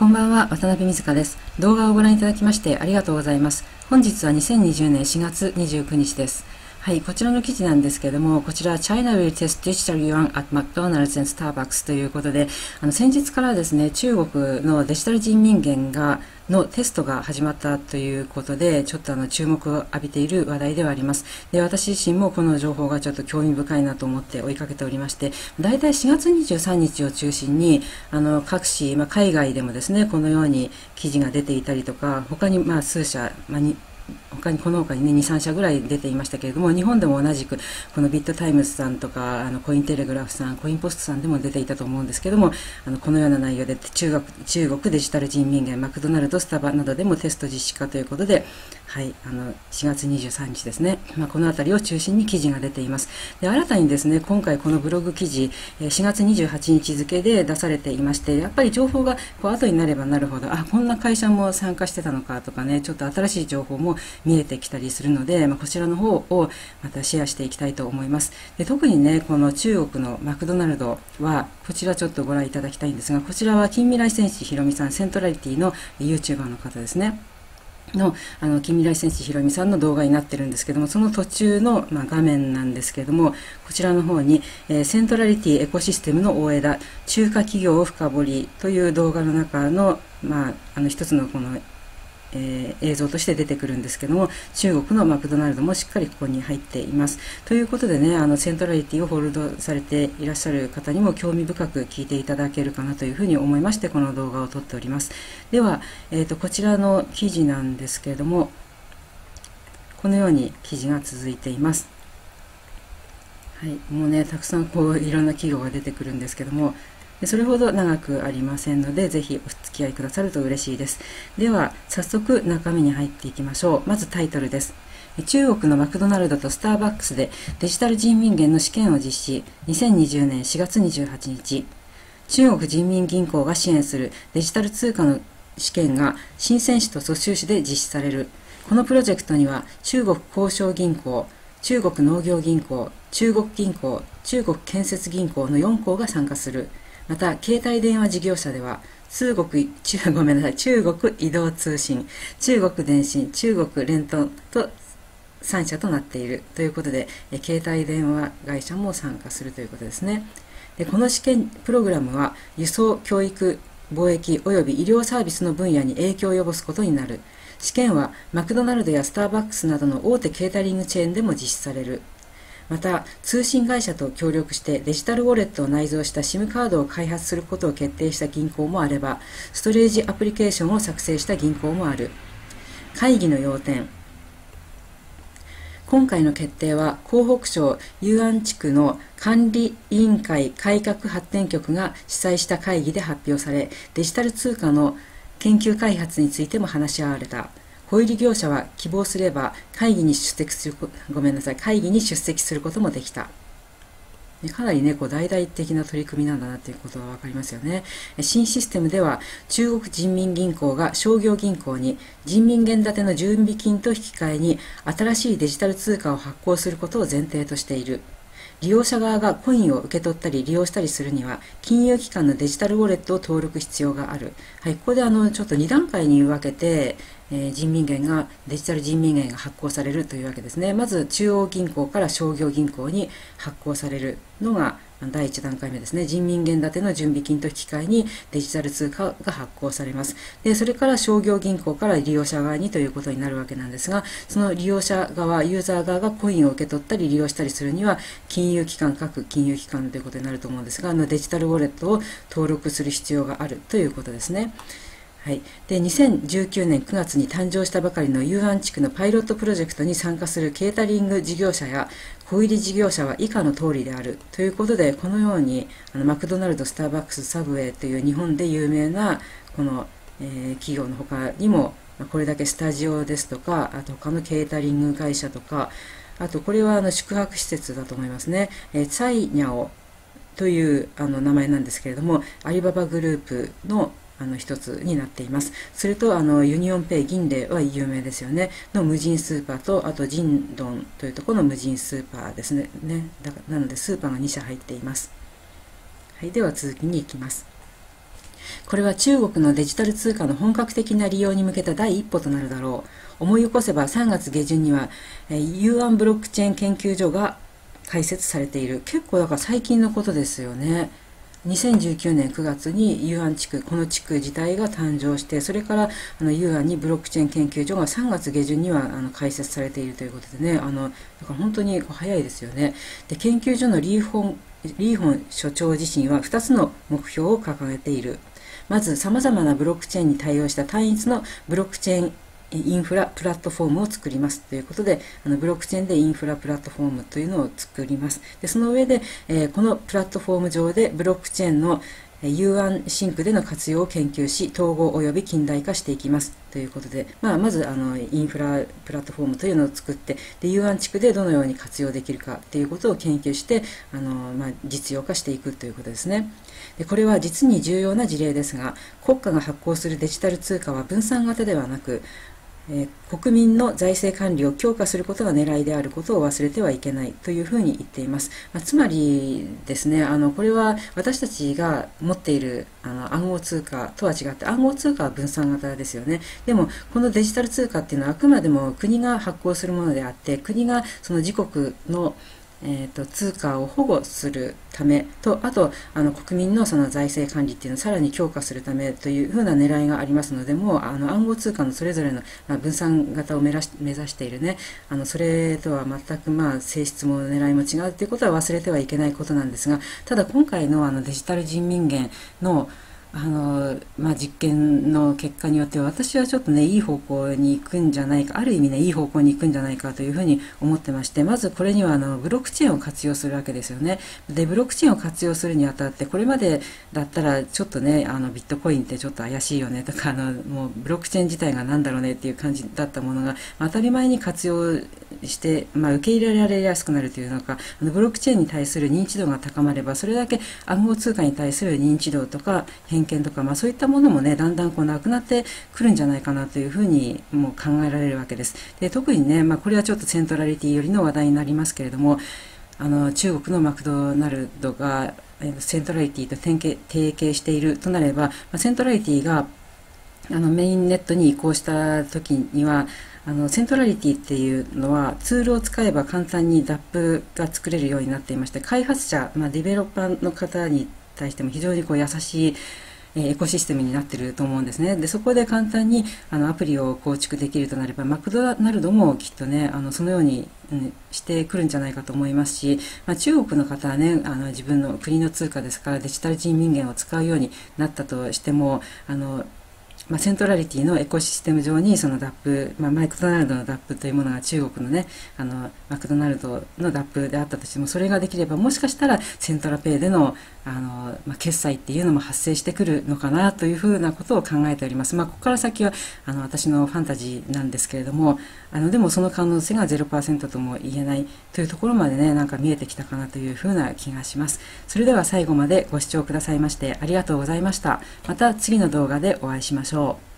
こんばんは、渡辺美香です。動画をご覧いただきましてありがとうございます。本日は2020年4月29日です。はい、こちらの記事なんですけれども、こちら China will test digital yuan at McDonald's and Starbucks ということで、あの先日からですね、中国のデジタル人民元がのテストが始まったということで、ちょっとあの注目を浴びている話題ではあります。で、私自身もこの情報がちょっと興味深いなと思って追いかけておりまして、大体4月23日を中心に、あの各紙、まあ、海外でもですね、このように記事が出ていたりとか、他にまあ数社、まあ、他にこの他にね2、3社ぐらい出ていましたけれども、日本でも同じく、このビットタイムズさんとか、あのコインテレグラフさん、コインポストさんでも出ていたと思うんですけども、あのこのような内容で中国中国デジタル人民元、マクドナルド、スタバなどでもテスト実施化ということで、はい、あの4月23日ですね、まあ、この辺りを中心に記事が出ています。で新たにですね今回このブログ記事、4月28日付で出されていまして、やっぱり情報がこう後になればなるほど、あこんな会社も参加してたのかとかね、ちょっと新しい情報も見えてきたりするので、まあ、こちらの方をまたシェアしていきたいと思います。で特にねこの中国のマクドナルドはこちらちょっとご覧いただきたいんですがこちらは近未来戦士ひろみさんセントラリティの YouTuber の方ですね。のあの近未来戦士ひろみさんの動画になってるんですけどもその途中の、まあ、画面なんですけどもこちらの方に、えー、セントラリティエコシステムの大枝中華企業を深掘りという動画の中の,、まあ、あの一つのこのえー、映像として出てくるんですけども中国のマクドナルドもしっかりここに入っています。ということでねあのセントラリティをホールドされていらっしゃる方にも興味深く聞いていただけるかなというふうに思いましてこの動画を撮っております。では、えーと、こちらの記事なんですけれどもこのように記事が続いています。はい、もうねたくさんこういろんな企業が出てくるんですけどもそれほど長くありませんので、ぜひお付き合いくださると嬉しいです。では、早速中身に入っていきましょう。まずタイトルです。中国のマクドナルドとスターバックスでデジタル人民元の試験を実施。2020年4月28日。中国人民銀行が支援するデジタル通貨の試験が深セン市と蘇州市で実施される。このプロジェクトには中国交渉銀行、中国農業銀行、中国銀行、中国建設銀行の4行が参加する。また、携帯電話事業者では、中国、中、ごめんなさい、中国移動通信、中国電信、中国聯通と3社となっているということで、携帯電話会社も参加するということですね。でこの試験プログラムは、輸送、教育、貿易及び医療サービスの分野に影響を及ぼすことになる。試験はマクドナルドやスターバックスなどの大手ケータリングチェーンでも実施される。また通信会社と協力してデジタルウォレットを内蔵した SIM カードを開発することを決定した銀行もあればストレージアプリケーションを作成した銀行もある。会議の要点。今回の決定は江北省雄安地区の管理委員会改革発展局が主催した会議で発表されデジタル通貨の研究開発についても話し合われた。小売業者は希望すれば会議に出席するごめんなさい会議に出席することもできたかなりね、こう大々的な取り組みなんだなということが分かりますよね。新システムでは、中国人民銀行が商業銀行に人民元建ての準備金と引き換えに新しいデジタル通貨を発行することを前提としている。利用者側がコインを受け取ったり利用したりするには、金融機関のデジタルウォレットを登録必要がある。はい、ここであの、ちょっと2段階に分けて、えー、人民元がデジタル人民元が発行されるというわけですねまず中央銀行から商業銀行に発行されるのが第1段階目ですね人民元建ての準備金と引き換えにデジタル通貨が発行されますでそれから商業銀行から利用者側にということになるわけなんですがその利用者側ユーザー側がコインを受け取ったり利用したりするには金融機関各金融機関ということになると思うんですがあのデジタルウォレットを登録する必要があるということですね。はい、で2019年9月に誕生したばかりの雄安地区のパイロットプロジェクトに参加するケータリング事業者や小売事業者は以下の通りである。ということでこのようにあのマクドナルド、スターバックス、サブウェイという日本で有名なこの、えー、企業の他にもこれだけスタジオですとかあと他のケータリング会社とかあとこれはあの宿泊施設だと思いますね、えー、ツァイニャオというあの名前なんですけれどもアリババグループのあの一つになっています。それとあのユニオンペイ銀聯は有名ですよね。の無人スーパーとあとジンドンというところの無人スーパーですね。ねだなのでスーパーが2社入っています。はい、では続きに行きます。これは中国のデジタル通貨の本格的な利用に向けた第一歩となるだろう。思い起こせば3月下旬には、えー、ユーアンブロックチェーン研究所が開設されている。結構だから最近のことですよね。2019年9月にユーアン地区、この地区自体が誕生して、それからあのユーアンにブロックチェーン研究所が3月下旬にはあの開設されているということでね、あのだから本当に早いですよね。で研究所のリーホンリーホン所長自身は2つの目標を掲げている。まず、様々なブロックチェーンに対応した単一のブロックチェーンインフラプラットフォームを作りますということで、あのブロックチェーンでインフラプラットフォームというのを作ります。でその上で、えー、このプラットフォーム上でブロックチェーンの U1 シンクでの活用を研究し、統合及び近代化していきますということで、まあ、まずあのインフラプラットフォームというのを作って、で U1 地区でどのように活用できるかということを研究して、あのまあ、実用化していくということですね。でこれは実に重要な事例ですが、国家が発行するデジタル通貨は分散型ではなく、えー、国民の財政管理を強化することが狙いであることを忘れてはいけないというふうに言っています。まあ、つまりですね、あのこれは私たちが持っているあの暗号通貨とは違って暗号通貨は分散型ですよね。でもこのデジタル通貨っていうのはあくまでも国が発行するものであって国がその自国のえーと、通貨を保護するためとあとあの国民のその財政管理っていうのをさらに強化するためというふうな狙いがありますのでもうあの暗号通貨のそれぞれの、まあ、分散型を目指しているねあのそれとは全くまあ性質も狙いも違うということは忘れてはいけないことなんですがただ今回のあのデジタル人民元のあのまあ、実験の結果によって私はちょっとねいい方向に行くんじゃないかある意味ねいい方向に行くんじゃないかというふうに思ってましてまずこれにはあのブロックチェーンを活用するわけですよね。でブロックチェーンを活用するにあたってこれまでだったらちょっとねあのビットコインってちょっと怪しいよねとかあのもうブロックチェーン自体が何だろうねっていう感じだったものが当たり前に活用して、まあ、受け入れられやすくなるというのかあのブロックチェーンに対する認知度が高まればそれだけ暗号通貨に対する認知度とか偏見とか、まあ、そういったものもねだんだんこうなくなってくるんじゃないかなというふうにもう考えられるわけです。で特にね、まあ、これはちょっとセントラリティ寄りの話題になりますけれどもあの中国のマクドナルドがセントラリティと提携しているとなれば、まあ、セントラリティがあのメインネットに移行した時にはあのセントラリティっていうのはツールを使えば簡単に DAP が作れるようになっていまして開発者、まあ、ディベロッパーの方に対しても非常にこう優しいエコシステムになってると思うんですね。で、そこで簡単にあのアプリを構築できるとなれば、マクドナルドもきっとね、あのそのように、うん、してくるんじゃないかと思いますし、まあ、中国の方はね、あの自分の国の通貨ですからデジタル人民元を使うようになったとしても、あのまあ、セントラリティのエコシステム上にその DAP、まあ、マイクドナルドの DAP というものが中国のねあのマクドナルドの DAP であったとしてもそれができればもしかしたらセントラペイでのあの、まあ、決済っていうのも発生してくるのかなというふうなことを考えております、まあ、ここから先はあの私のファンタジーなんですけれどもあのでもその可能性が0%とも言えないというところまでねなんか見えてきたかなというふうな気がします。それでは最後までご視聴くださいましてありがとうございました。また次の動画でお会いしましょう。ょう